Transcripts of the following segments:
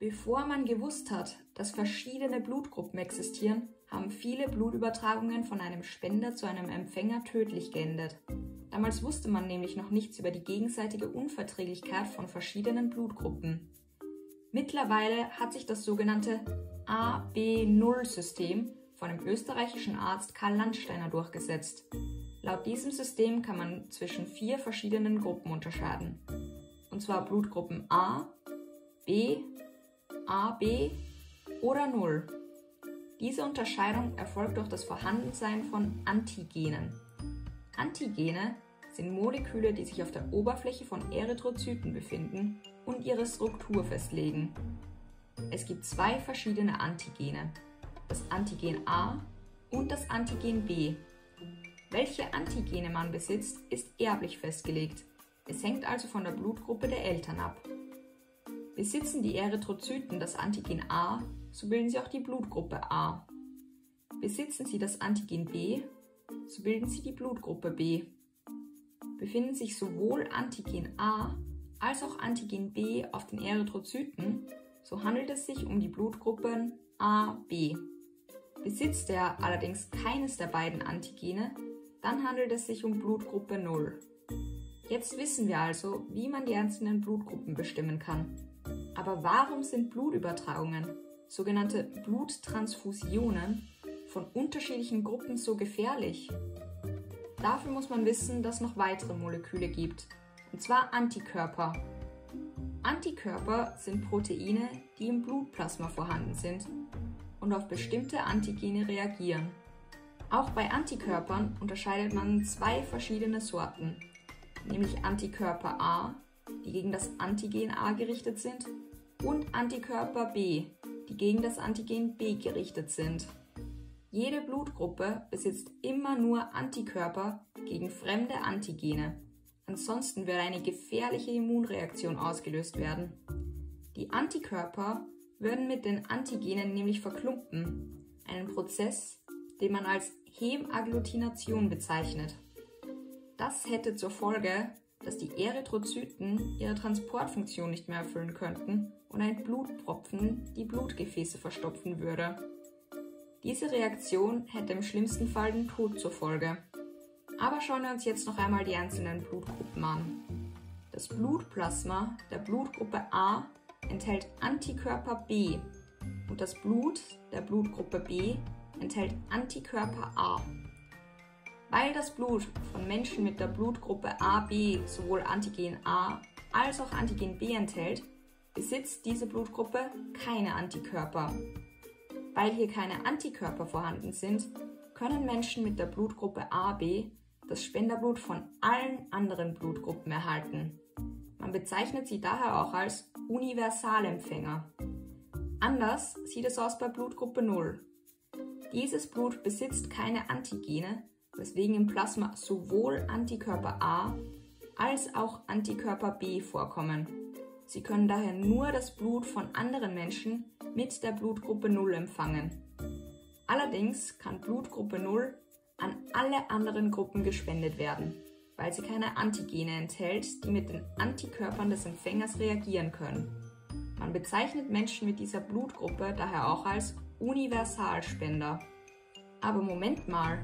Bevor man gewusst hat, dass verschiedene Blutgruppen existieren, haben viele Blutübertragungen von einem Spender zu einem Empfänger tödlich geendet. Damals wusste man nämlich noch nichts über die gegenseitige Unverträglichkeit von verschiedenen Blutgruppen. Mittlerweile hat sich das sogenannte AB0-System von dem österreichischen Arzt Karl Landsteiner durchgesetzt. Laut diesem System kann man zwischen vier verschiedenen Gruppen unterscheiden. Und zwar Blutgruppen A, B, AB oder 0. Diese Unterscheidung erfolgt durch das Vorhandensein von Antigenen. Antigene sind Moleküle, die sich auf der Oberfläche von Erythrozyten befinden und ihre Struktur festlegen. Es gibt zwei verschiedene Antigene, das Antigen A und das Antigen B. Welche Antigene man besitzt, ist erblich festgelegt. Es hängt also von der Blutgruppe der Eltern ab. Besitzen die Erythrozyten das Antigen A, so bilden sie auch die Blutgruppe A. Besitzen sie das Antigen B, so bilden sie die Blutgruppe B. Befinden sich sowohl Antigen A als auch Antigen B auf den Erythrozyten, so handelt es sich um die Blutgruppen A, B. Besitzt er allerdings keines der beiden Antigene, dann handelt es sich um Blutgruppe 0. Jetzt wissen wir also, wie man die einzelnen Blutgruppen bestimmen kann. Aber warum sind Blutübertragungen, sogenannte Bluttransfusionen, von unterschiedlichen Gruppen so gefährlich? Dafür muss man wissen, dass es noch weitere Moleküle gibt, und zwar Antikörper. Antikörper sind Proteine, die im Blutplasma vorhanden sind und auf bestimmte Antigene reagieren. Auch bei Antikörpern unterscheidet man zwei verschiedene Sorten, nämlich Antikörper A, die gegen das Antigen A gerichtet sind, und Antikörper B, die gegen das Antigen B gerichtet sind. Jede Blutgruppe besitzt immer nur Antikörper gegen fremde Antigene. Ansonsten würde eine gefährliche Immunreaktion ausgelöst werden. Die Antikörper würden mit den Antigenen nämlich verklumpen, einen Prozess, den man als Hemagglutination bezeichnet. Das hätte zur Folge, dass die Erythrozyten ihre Transportfunktion nicht mehr erfüllen könnten und ein Blutpropfen die Blutgefäße verstopfen würde. Diese Reaktion hätte im schlimmsten Fall den Tod zur Folge. Aber schauen wir uns jetzt noch einmal die einzelnen Blutgruppen an. Das Blutplasma der Blutgruppe A enthält Antikörper B und das Blut der Blutgruppe B enthält Antikörper A. Weil das Blut von Menschen mit der Blutgruppe AB sowohl Antigen A als auch Antigen B enthält, besitzt diese Blutgruppe keine Antikörper. Weil hier keine Antikörper vorhanden sind, können Menschen mit der Blutgruppe AB das Spenderblut von allen anderen Blutgruppen erhalten. Man bezeichnet sie daher auch als Universalempfänger. Anders sieht es aus bei Blutgruppe 0. Dieses Blut besitzt keine Antigene, weswegen im Plasma sowohl Antikörper A als auch Antikörper B vorkommen. Sie können daher nur das Blut von anderen Menschen mit der Blutgruppe 0 empfangen. Allerdings kann Blutgruppe 0 an alle anderen Gruppen gespendet werden, weil sie keine Antigene enthält, die mit den Antikörpern des Empfängers reagieren können. Man bezeichnet Menschen mit dieser Blutgruppe daher auch als Universalspender. Aber Moment mal,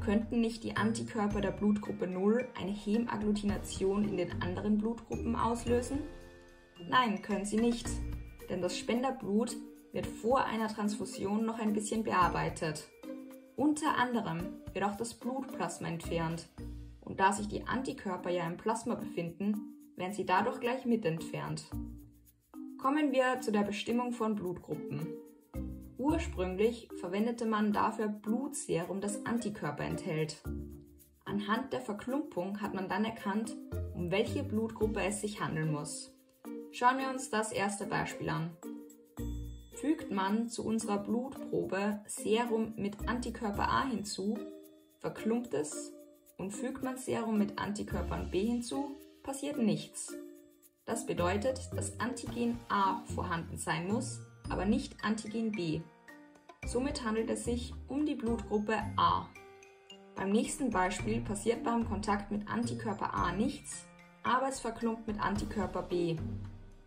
könnten nicht die Antikörper der Blutgruppe 0 eine Hemagglutination in den anderen Blutgruppen auslösen? Nein, können sie nicht, denn das Spenderblut wird vor einer Transfusion noch ein bisschen bearbeitet. Unter anderem wird auch das Blutplasma entfernt. Und da sich die Antikörper ja im Plasma befinden, werden sie dadurch gleich mit entfernt. Kommen wir zu der Bestimmung von Blutgruppen. Ursprünglich verwendete man dafür Blutserum, das Antikörper enthält. Anhand der Verklumpung hat man dann erkannt, um welche Blutgruppe es sich handeln muss. Schauen wir uns das erste Beispiel an. Fügt man zu unserer Blutprobe Serum mit Antikörper A hinzu, verklumpt es und fügt man Serum mit Antikörpern B hinzu, passiert nichts. Das bedeutet, dass Antigen A vorhanden sein muss, aber nicht Antigen B. Somit handelt es sich um die Blutgruppe A. Beim nächsten Beispiel passiert beim Kontakt mit Antikörper A nichts, aber es verklumpt mit Antikörper B.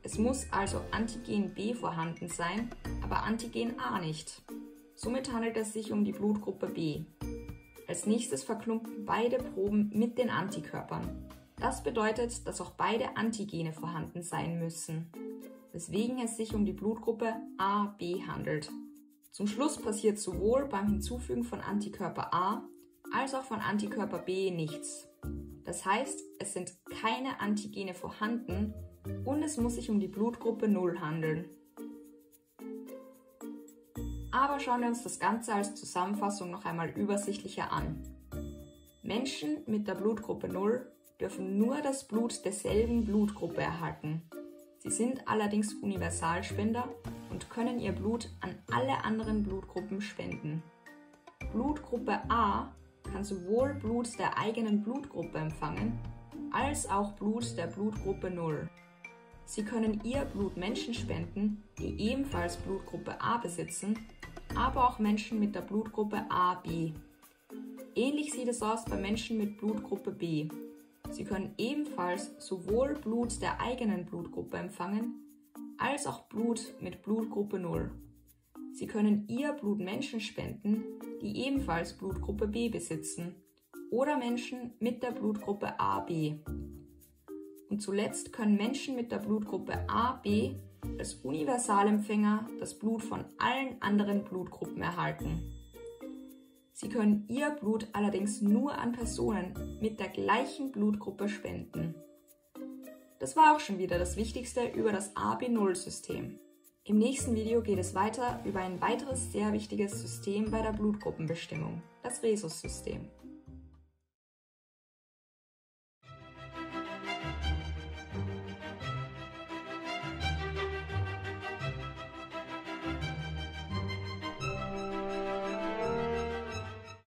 Es muss also Antigen B vorhanden sein, aber Antigen A nicht. Somit handelt es sich um die Blutgruppe B. Als nächstes verklumpen beide Proben mit den Antikörpern. Das bedeutet, dass auch beide Antigene vorhanden sein müssen, weswegen es sich um die Blutgruppe AB handelt. Zum Schluss passiert sowohl beim Hinzufügen von Antikörper A als auch von Antikörper B nichts. Das heißt, es sind keine Antigene vorhanden und es muss sich um die Blutgruppe 0 handeln. Aber schauen wir uns das Ganze als Zusammenfassung noch einmal übersichtlicher an. Menschen mit der Blutgruppe 0 dürfen nur das Blut derselben Blutgruppe erhalten. Sie sind allerdings Universalspender und können ihr Blut an alle anderen Blutgruppen spenden. Blutgruppe A kann sowohl Blut der eigenen Blutgruppe empfangen, als auch Blut der Blutgruppe 0. Sie können ihr Blut Menschen spenden, die ebenfalls Blutgruppe A besitzen, aber auch Menschen mit der Blutgruppe AB. Ähnlich sieht es aus bei Menschen mit Blutgruppe B. Sie können ebenfalls sowohl Blut der eigenen Blutgruppe empfangen, als auch Blut mit Blutgruppe 0. Sie können ihr Blut Menschen spenden, die ebenfalls Blutgruppe B besitzen, oder Menschen mit der Blutgruppe AB. Und zuletzt können Menschen mit der Blutgruppe AB als Universalempfänger das Blut von allen anderen Blutgruppen erhalten. Sie können ihr Blut allerdings nur an Personen mit der gleichen Blutgruppe spenden. Das war auch schon wieder das Wichtigste über das AB0-System. Im nächsten Video geht es weiter über ein weiteres sehr wichtiges System bei der Blutgruppenbestimmung, das Rhesus-System.